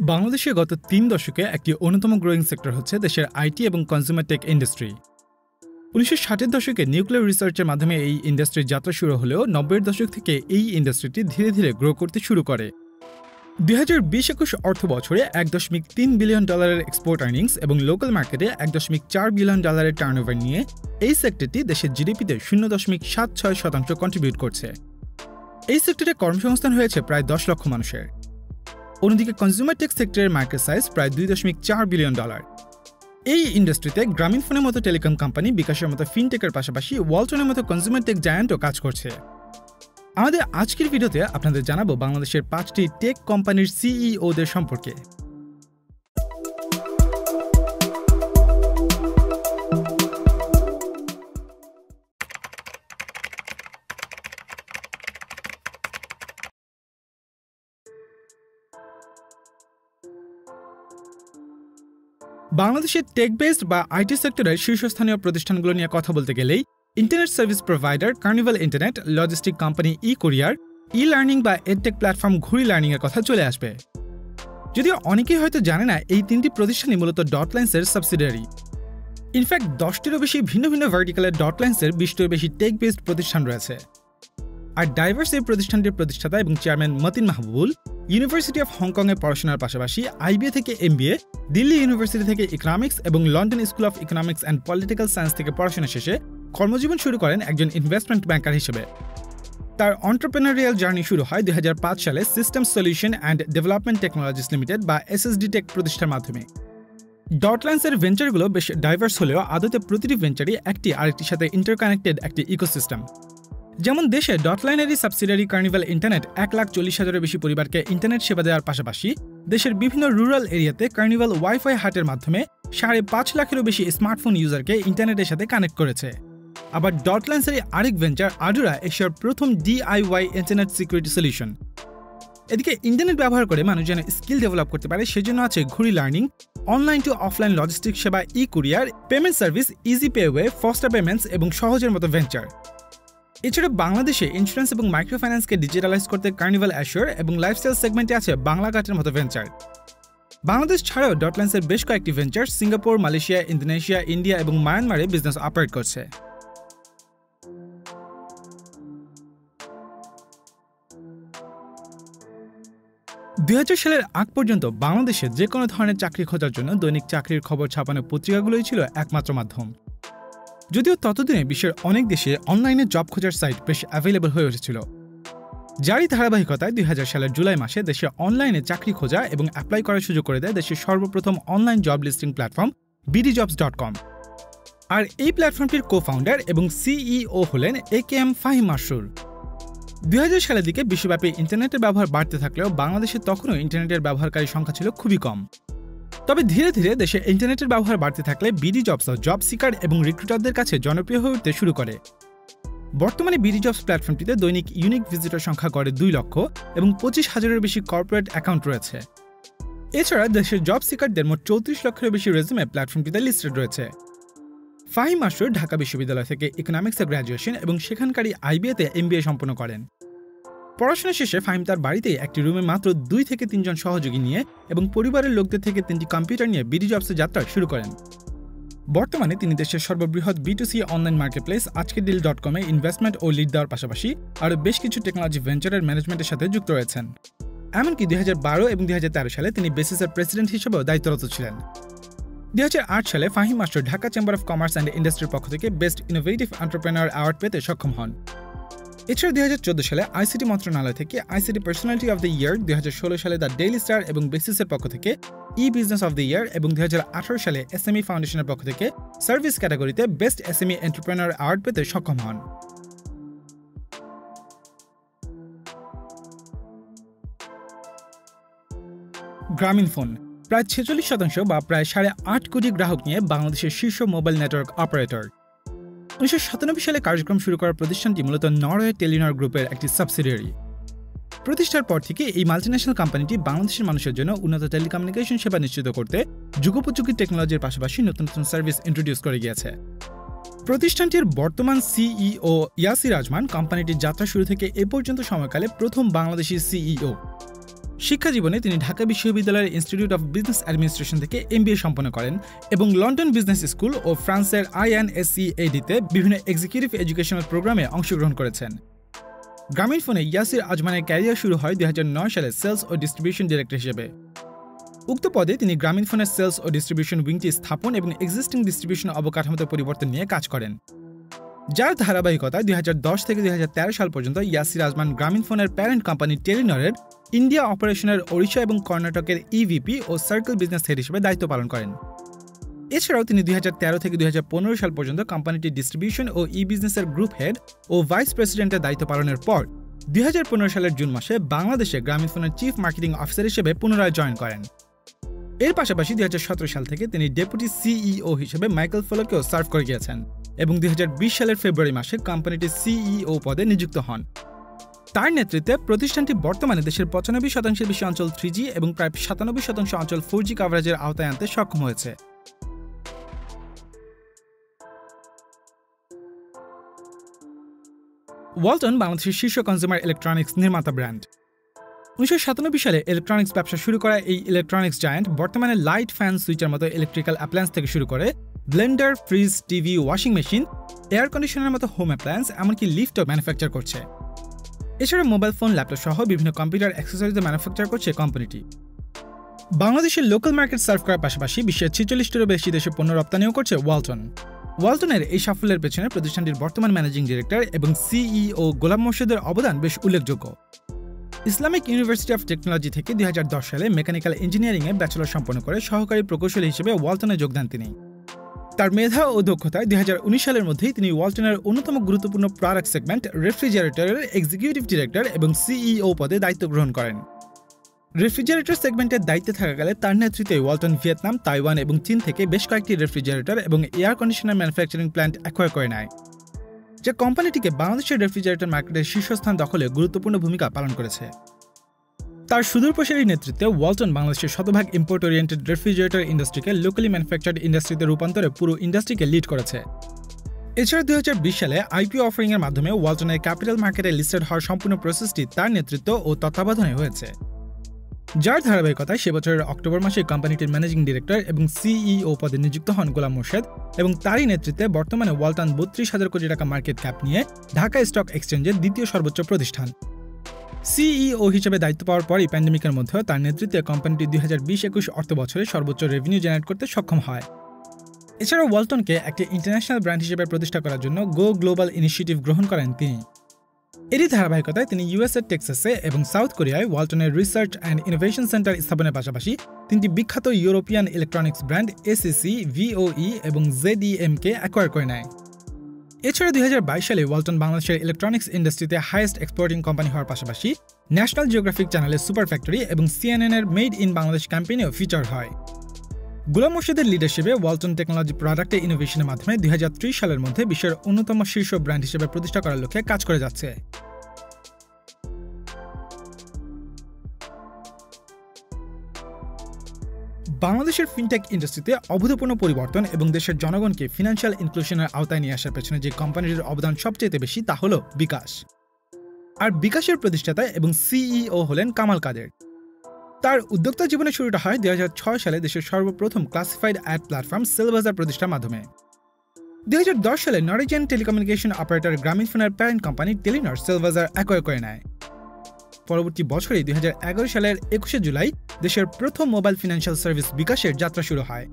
বাংলাদেশে গত তিন দশকে একটি অন্যতম গ্রোয়িং সেক্টর হচ্ছে দেশের আইটি এবং কনজিউমার টেক ইন্ডাস্ট্রি উনিশশো ষাটের দশকে নিউক্লিয়ার রিসার্চের মাধ্যমে এই ইন্ডাস্ট্রির যাত্রা শুরু হলেও নব্বইয়ের দশক থেকে এই ইন্ডাস্ট্রিটি ধীরে ধীরে গ্রো করতে শুরু করে। দুই হাজার বিশ একুশ অর্থ বছরে এক দশমিক তিন বিলিয়ন ডলারের এক্সপোর্ট আর্নিংস এবং লোকাল মার্কেটে এক দশমিক চার বিলিয়ন ডলারের টার্নওভার নিয়ে এই সেক্টরটি দেশের জিডিপিতে শূন্য দশমিক সাত ছয় শতাংশ কন্ট্রিবিউট করছে। এই সেক্টরে কর্মসংস্থান হয়েছে প্রায় দশ লক্ষ মানুষের। অন্যদিকে কনজিউমার টেক সেক্টরের মার্কেট সাইজ প্রায় দুই দশমিক চার বিলিয়ন ডলার এই ইন্ডাস্ট্রিতে গ্রামীণ ফোনের মতো টেলিকম কোম্পানি বিকাশের মতো ফিনটেকের পাশাপাশি ওয়ালটনের মতো কনজিউমার টেক জায়ান্টও কাজ করছে। আমাদের আজকের ভিডিওতে আপনাদের জানাব বাংলাদেশের পাঁচটি টেক কোম্পানির সিইওদের সম্পর্কে। বাংলাদেশের টেক বেসড বা আইটি সেক্টরের শীর্ষস্থানীয় প্রতিষ্ঠানগুলো নিয়ে কথা বলতে গেলেই internet service provider Carnival internet logistic company e courier e learning বা এডটেক প্ল্যাটফর্ম ঘুরি লার্নিং এর কথা চলে আসবে। যদিও অনেকেই হয়তো জানে না, এই তিনটি প্রতিষ্ঠানই মূলত ডটলাইন্সের সাবসিডিয়ারি ইনফ্যাক্ট দশটিরও বেশি ভিন্ন ভিন্ন ভার্টিক্যালের ডটলাইন্সের বিশটিরও বেশি টেক বেসড প্রতিষ্ঠান রয়েছে। আর ডাইভার্স এই প্রতিষ্ঠানটির প্রতিষ্ঠাতা এবং chairman Matin Mahbubul university of হংকংয়ে পড়াশোনার পাশাপাশি আইবিএ থেকে এমবিএ দিল্লি ইউনিভার্সিটি থেকে ইকোনমিক্স এবং London school of economics and political science থেকে পড়াশোনা শেষে কর্মজীবন শুরু করেন একজন ইনভেস্টমেন্ট ব্যাংকার হিসেবে। তার অন্টারপ্রেনারিয়াল জার্নি শুরু হয় দু হাজার পাঁচ সালে system solution and development technologies limited বা এসএসডি টেক প্রতিষ্ঠার মাধ্যমে। ডটল্যান্সের ভেঞ্চারগুলো বেশ ডাইভার্স হলেও আদতে প্রতিটি ভেঞ্চারই একটি আরেকটির সাথে ইন্টারকানেক্টেড একটি ইকোসিস্টেম যেমন দেশে ডটলাইনেরই সাবসিডারি কার্নিভাল ইন্টারনেট এক লাখ চল্লিশ হাজারের বেশি পরিবারকে ইন্টারনেট সেবা দেওয়ার পাশাপাশি দেশের বিভিন্ন রুরাল এরিয়াতে কার্নিভাল ওয়াইফাই হাটের মাধ্যমে সাড়ে পাঁচ লাখেরও বেশি স্মার্টফোন ইউজারকে ইন্টারনেটের সাথে কানেক্ট করেছে। আবার ডটল্যান্সের আরেক ভেঞ্চার আডুরা এশিয়ার প্রথম ডিআইওয়াই ইন্টারনেট সিকিউরিটি সলিউশন এদিকে ইন্টারনেট ব্যবহার করে মানুষ যেন স্কিল ডেভেলপ করতে পারে, সেজন্য আছে Ghoori learning online to offline logistic সেবা e courier payment service easy pay Payway Foster payments এবং সহজের মতো ভেঞ্চার এছাড়া বাংলাদেশে ইন্স্যুরেন্স এবং মাইক্রো ফাইন্যান্সকে ডিজিটালাইজ করতে কার্নিভাল অ্যাশোর এবং লাইফস্টাইল সেগমেন্টে আছে বাংলা কাটের মতো ভেঞ্চার বাংলাদেশ ছাড়াও ডটল্যান্সের বেশ কয়েকটি venture Singapore Malaysia Indonesia India এবং মায়ানমারে বিজনেস অপারেট করছে। দুই হাজার সালের আগ পর্যন্ত বাংলাদেশে যে কোনো ধরনের চাকরি খোঁজার জন্য দৈনিক চাকরির খবর ছাপানো পত্রিকাগুলোই ছিল একমাত্র মাধ্যম। যদিও ততদিনে বিশ্বের অনেক দেশে অনলাইনে জব খোঁজার সাইট বেশ অ্যাভেলেবল হয়ে উঠেছিল। যারই ধারাবাহিকতায় দুই হাজার সালের জুলাই মাসে দেশে অনলাইনে চাকরি খোঁজা এবং অ্যাপ্লাই করার সুযোগ করে দেয় দেশের সর্বপ্রথম online job listing platform BD jobs dot com আর এই প্ল্যাটফর্মটির কো ফাউন্ডার এবং সিইও হলেন এ কে এম ফাহিম মাসুর দুই হাজার সালের দিকে বিশ্বব্যাপী ইন্টারনেটের ব্যবহার বাড়তে থাকলেও বাংলাদেশে তখনও ইন্টারনেটের ব্যবহারকারী সংখ্যা ছিল খুবই কম। তবে ধীরে ধীরে দেশে ইন্টারনেটের ব্যবহার বাড়তে থাকলে বিডি জবস জব সিকার এবং রিক্রুটারদের কাছে জনপ্রিয় হয়ে উঠতে শুরু করে। বর্তমানে বিডি জবস প্ল্যাটফর্মটিতে দৈনিক ইউনিক ভিজিটর সংখ্যা করে দুই লক্ষ এবং পঁচিশ হাজারের বেশি কর্পোরেট অ্যাকাউন্ট রয়েছে। এছাড়া দেশের জব সিকারদের মোট চৌত্রিশ লক্ষের বেশি রেজুমে প্ল্যাটফর্মটিতে লিস্টেড রয়েছে। ফাহিম মাসুর ঢাকা বিশ্ববিদ্যালয় থেকে ইকোনমিক্সে গ্র্যাজুয়েশন এবং সেখানকারই আইবিএতে এমবিএ সম্পন্ন করেন। পড়াশোনা শেষে ফাহিম তার বাড়িতেই একটি রুমে মাত্র দুই থেকে তিনজন সহযোগী নিয়ে এবং পরিবারের লোকদের থেকে তিনটি কম্পিউটার নিয়ে বিডি জবসে যাত্রা শুরু করেন। বর্তমানে তিনি দেশের সর্ববৃহৎ B two C online marketplace Ajker deal dot কমে ইনভেস্টমেন্ট ও লিড দেওয়ার পাশাপাশি আরও বেশ কিছু টেকনোলজি ভেঞ্চারের ম্যানেজমেন্টের সাথে যুক্ত রয়েছেন। এমনকি দুই হাজার বারো এবং দুই হাজার তেরো সালে তিনি বেসিসের প্রেসিডেন্ট হিসেবেও দায়িত্বরত ছিলেন। দুই হাজার আট সালে Fahim master Dhaka chamber of commerce and ইন্ডাস্ট্রির পক্ষ থেকে বেস্ট ইনোভেটিভ এন্টারপ্রেনার অ্যাওয়ার্ড পেতে সক্ষম হন। এছাড়া দুই চোদ্দ সালে আইসিটি মন্ত্রণালয় থেকে ICT personality of the year দুই হাজার ষোলো সালে দ্য ডেইলি স্টার এবং বেসিসের পক্ষ থেকে e business of the year এবং দুই হাজার আঠারো সালে এসএমই ফাউন্ডেশনের পক্ষ থেকে সার্ভিস ক্যাটাগরিতে বেস্ট এসএমই এন্টারপ্রেনার অ্যাওয়ার্ড পেতে সক্ষম হন। গ্রামীণ ফোন, প্রায় ছেচল্লিশ শতাংশ বা প্রায় সাড়ে আট কোটি গ্রাহক নিয়ে বাংলাদেশের শীর্ষ মোবাইল নেটওয়ার্ক অপারেটর। উনিশশো সাতানব্বই সালে কার্যক্রম শুরু করা প্রতিষ্ঠানটি মূলত নরওয়ে টেলিনর গ্রুপের একটি সাবসিডিয়ারি প্রতিষ্ঠার পর থেকে এই মাল্টিন্যাশনাল কোম্পানিটি বাংলাদেশের মানুষের জন্য উন্নত টেলিকমিউনিকেশন সেবা নিশ্চিত করতে যুগোপযোগী টেকনোলজির পাশাপাশি নতুন নতুন সার্ভিস ইন্ট্রোডিউস করে গিয়েছে। প্রতিষ্ঠানটির বর্তমান সিইও ইয়াসির আজমান কোম্পানিটির যাত্রা শুরু থেকে এ পর্যন্ত সময়কালে প্রথম বাংলাদেশি সিইও শিক্ষা জীবনে তিনি ঢাকা বিশ্ববিদ্যালয়ের ইনস্টিটিউট অফ বিজনেস অ্যাডমিনিস্ট্রেশন থেকে এমবিএ সম্পন্ন করেন এবং লন্ডন বিজনেস স্কুল ও ফ্রান্সের আইএনএসসিএডিতে বিভিন্ন এক্সিকিউটিভ এডুকেশনাল প্রোগ্রামে অংশগ্রহণ করেছেন। গ্রামীণ ফোনে ইয়াসির আজমানের ক্যারিয়ার শুরু হয় দুই হাজার নয় সালে সেলস ও ডিস্ট্রিবিউশন ডিরেক্টর হিসেবে। উক্ত পদে তিনি গ্রামীণ ফোনের সেলস ও ডিস্ট্রিবিউশন উইংটি স্থাপন এবং এক্সিস্টিং ডিস্ট্রিবিউশন অবকাঠামোতে পরিবর্তন নিয়ে কাজ করেন। যার ধারাবাহিকতায় দুই থেকে দুই হাজার তেরো সাল পর্যন্ত ইয়াসির আজমান গ্রামীণ ফোনের প্যারেন্ট কোম্পানি টেলিনরের ইন্ডিয়া অপারেশনের ওড়িশা এবং কর্ণাটকের ইভিপি ও সার্কেল বিজনেস হেড হিসেবে দায়িত্ব পালন করেন। এছাড়াও তিনি দুই হাজার তেরো থেকে দুই হাজার পনেরো সাল পর্যন্ত কোম্পানিটির ডিস্ট্রিবিউশন ও ই বিজনেসের গ্রুপ হেড ও ভাইস প্রেসিডেন্টের দায়িত্ব পালনের পর দুই হাজার পনেরো সালের জুন মাসে বাংলাদেশে গ্রামীণ ফোনের চিফ মার্কেটিং অফিসার হিসেবে পুনরায় জয়েন করেন। এর পাশাপাশি দুই হাজার সতেরো সাল থেকে তিনি ডেপুটি সিইও হিসেবে মাইকেল ফলোকেও সার্ভ করে গিয়েছেন। এবং দুই হাজার বিশ সালের ফেব্রুয়ারি মাসে কোম্পানিটির সিইও পদে নিযুক্ত হন। তার নেতৃত্বে প্রতিষ্ঠানটি বর্তমানে দেশের পঁচানব্বই শতাংশের বেশি অঞ্চল থ্রি এবং প্রায় সাতানব্বই শতাংশ অঞ্চল ফোর কাভারেজের আওতায় আনতে সক্ষম হয়েছে। ওয়ালটন বাংলাদেশের শীর্ষ কনজিউমার ইলেকট্রনিক্স নির্মাতা ব্র্যান্ড। উনিশশো সাতানব্বই সালে ইলেকট্রনিক্স ব্যবসা শুরু করা এই ইলেকট্রনিক্স জায়ান্ট বর্তমানে লাইট ফ্যান সুইচের মতো ইলেকট্রিক্যাল অ্যাপ্লায়েন্স থেকে শুরু করে blender, fridge, TV, washing machine, air কন্ডিশনের মতো হোম অ্যাপ্লায়েন্স, এমনকি লিফটও ম্যানুফ্যাকচার করছে। এছাড়া মোবাইল ফোন, ল্যাপটপ সহ বিভিন্ন কম্পিউটার অ্যাক্সেসরিজও ম্যানুফ্যাকচার করছে কোম্পানিটি। বাংলাদেশের লোকাল মার্কেট সার্ভ করার পাশাপাশি বিশ্বের ছেচল্লিশটিরও বেশি দেশে পণ্য রপ্তানিও করছে ওয়ালটন ওয়ালটনের এই সাফল্যের পেছনে প্রতিষ্ঠানটির বর্তমান ম্যানেজিং ডিরেক্টর এবং সিইও গোলাম মোর্শেদের অবদান বেশ উল্লেখযোগ্য। ইসলামিক ইউনিভার্সিটি অফ টেকনোলজি থেকে দুই হাজার দশ সালে মেকানিক্যাল ইঞ্জিনিয়ারিংয়ে ব্যাচেলর সম্পন্ন করে সহকারী প্রকৌশলী হিসেবে ওয়ালটনে যোগদান তিনি। তার মেধা ও দক্ষতায় দুই হাজার উনিশ সালের মধ্যেই তিনি ওয়ালটনের অন্যতম গুরুত্বপূর্ণ প্রোডাক্ট সেগমেন্ট রেফ্রিজারেটরের এক্সিকিউটিভ ডিরেক্টর এবং সিইও পদে দায়িত্ব গ্রহণ করেন। রেফ্রিজারেটর সেগমেন্টের দায়িত্বে থাকাকালে তার নেতৃত্বে ওয়ালটন ভিয়েতনাম, তাইওয়ান এবং চীন থেকে বেশ কয়েকটি রেফ্রিজারেটর এবং air conditioner manufacturing plant acquire করে নেয়। যা কোম্পানিটিকে বাংলাদেশের রেফ্রিজারেটর মার্কেটের শীর্ষস্থান দখলে গুরুত্বপূর্ণ ভূমিকা পালন করেছে। তার সুদূরপ্রসারী নেতৃত্বে ওয়ালটন বাংলাদেশের শতভাগ ইম্পোর্ট ওরিয়েন্টেড রেফ্রিজারেটর ইন্ডাস্ট্রিকে লোকালি ম্যানুফ্যাকচার্ড ইন্ডাস্ট্রিতে রূপান্তরে পুরো ইন্ডাস্ট্রিকে লিড করেছে। এছাড়া দু হাজার বিশ সালে আইপিও অফারিং এর মাধ্যমে ওয়ালটনের ক্যাপিটাল মার্কেটে লিস্টেড হওয়ার সম্পূর্ণ প্রসেসটি তার নেতৃত্ব ও তত্ত্বাবধানে হয়েছে। যার ধারাবাহিকতায় সে বছরের অক্টোবর মাসে কোম্পানিটির ম্যানেজিং ডিরেক্টর এবং সিইও পদে নিযুক্ত হন গোলাম মোর্শেদ এবং তারই নেতৃত্বে বর্তমানে ওয়ালটন বত্রিশ হাজার কোটি টাকা মার্কেট ক্যাপ নিয়ে ঢাকা স্টক এক্সচেঞ্জের দ্বিতীয় সর্বোচ্চ প্রতিষ্ঠান। সিইও হিসেবে দায়িত্ব পাওয়ার পরই প্যান্ডেমিকের মধ্যেও তার নেতৃত্বে কোম্পানিটি দুই হাজার বিশ একুশ অর্থ বছরে সর্বোচ্চ রেভিনিউ জেনারেট করতে সক্ষম হয়। এছাড়াও ওয়ালটনকে একটি ইন্টারন্যাশনাল ব্র্যান্ড হিসেবে প্রতিষ্ঠা করার জন্য গো গ্লোবাল ইনিশিয়েটিভ গ্রহণ করেন তিনি। এরই ধারাবাহিকতায় তিনি ইউএসএর টেক্সাসে এবং সাউথ কোরিয়ায় ওয়ালটনের রিসার্চ অ্যান্ড ইনোভেশন সেন্টার স্থাপনের পাশাপাশি তিনটি বিখ্যাত European electronics brand ACC VOE এবং জেডিএমকে অ্যাকোয়ার করে নেয়। এছাড়া দু হাজার বাইশ সালে ওয়ালটন বাংলাদেশের ইলেকট্রনিক্স ইন্ডাস্ট্রিতে হাইয়েস্ট এক্সপোর্টিং কোম্পানি হওয়ার পাশাপাশি ন্যাশনাল জিওগ্রাফিক চ্যানেলের সুপার ফ্যাক্টরি এবং সিএনএন এর মেড ইন বাংলাদেশ ক্যাম্পেইনেও ফিচার হয়। গোলাম মুর্শিদের লিডারশিপে ওয়ালটন টেকনোলজি প্রোডাক্টের ইনোভেশনের মাধ্যমে দুই হাজার ত্রিশ সালের মধ্যে বিশ্বের অন্যতম শীর্ষ ব্র্যান্ড হিসেবে প্রতিষ্ঠা করার লক্ষ্যে কাজ করে যাচ্ছে। বাংলাদেশের ফিনটেক ইন্ডাস্ট্রিতে অভূতপূর্ণ পরিবর্তন এবং দেশের জনগণকে ফিনান্সিয়াল ইনক্লুশনের আওতায় নিয়ে আসার পেছনে যে কোম্পানিটির অবদান সবচেয়ে বেশি তা হল বিকাশ। আর বিকাশের প্রতিষ্ঠাতা এবং সিইও হলেন কামাল কাদের। তার উদ্যোক্তা জীবনের শুরুটা হয় দুই হাজার ছয় সালে দেশের সর্বপ্রথম ক্লাসিফাইড অ্যাড প্ল্যাটফর্ম সেলবাজার প্রতিষ্ঠার মাধ্যমে। দুই হাজার দশ সালে নরিজিয়ান টেলিকমিউনিকেশন অপারেটর গ্রামীণ ফোনের parent company Telenor Cellbazaar acquire করে নেয়। পরবর্তী বছরে দুই হাজার এগারো সালের একুশে জুলাই দেশের প্রথম মোবাইল ফিনান্সিয়াল সার্ভিস বিকাশের যাত্রা শুরু হয়,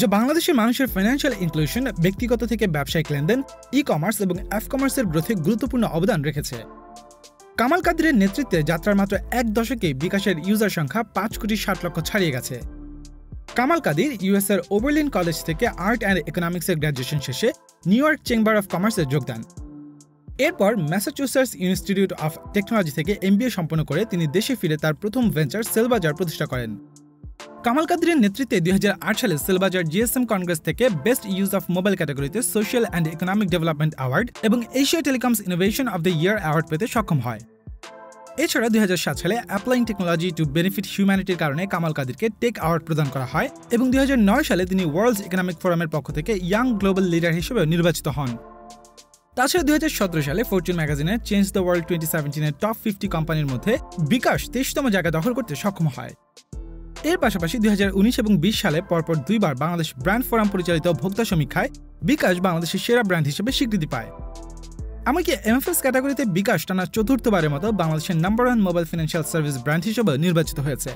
যা বাংলাদেশের মানুষের ফিনান্সিয়াল ইনক্লুশন ব্যক্তিগত থেকে ব্যবসায়িক লেনদেন ই কমার্স এবং এফ কমার্সের গ্রোথে গুরুত্বপূর্ণ অবদান রেখেছে। কামাল কাদিরের নেতৃত্বে যাত্রার মাত্র এক দশকে বিকাশের ইউজার সংখ্যা পাঁচ কোটি ষাট লক্ষ ছাড়িয়ে গেছে। কামাল কাদির ইউএসএর ওভারলিন কলেজ থেকে আর্ট অ্যান্ড ইকোনমিক্সের গ্র্যাজুয়েশন শেষে নিউ ইয়র্ক চেম্বার অফ কমার্সে যোগদান। এরপর ম্যাসাচুসেটস ইনস্টিটিউট অফ টেকনোলজি থেকে এমবিএ সম্পন্ন করে তিনি দেশে ফিরে তার প্রথম ভেঞ্চার সেলবাজার প্রতিষ্ঠা করেন। কামাল কাদিরের নেতৃত্বে দুই হাজার আট সালে সেলবাজার জিএসএম কংগ্রেস থেকে বেস্ট ইউজ অফ মোবাইল ক্যাটাগরিতে social and economic development award এবং Asia telecoms innovation of the year award পেতে সক্ষম হয়। এছাড়া দুই হাজার সাত সালে অ্যাপ্লাইং টেকনোলজি টু বেনিফিট হিউম্যানিটির কারণে কামাল কাদিরকে টেক অ্যাওয়ার্ড প্রদান করা হয় এবং দুই হাজার নয় সালে তিনি ওয়ার্ল্ড ইকোনমিক ফোরামের পক্ষ থেকে ইয়াং গ্লোবাল লিডার হিসেবে নির্বাচিত হন। তাছাড়া দু হাজার সতের সালে ফরচুন ম্যাগাজিনে চেঞ্জ দ্য ওয়ার্ল্ড টোয়েন্টি সেভেন্টিনের টপ ফিফটি কোম্পানির মধ্যে বিকাশ তেইশতম জায়গা দখল করতে সক্ষম হয়। এর পাশাপাশি দুই হাজার উনিশ এবং বিশ সালে পরপর দুইবার বাংলাদেশ ব্র্যান্ড ফোরাম পরিচালিত ভোক্তা সমীক্ষায় বিকাশ বাংলাদেশের সেরা ব্র্যান্ড হিসেবে স্বীকৃতি পায়। এমনকি এমএফএস ক্যাটাগরিতে বিকাশ টানা চতুর্থবারের মতো বাংলাদেশের number one mobile financial service brand হিসেবে নির্বাচিত হয়েছে।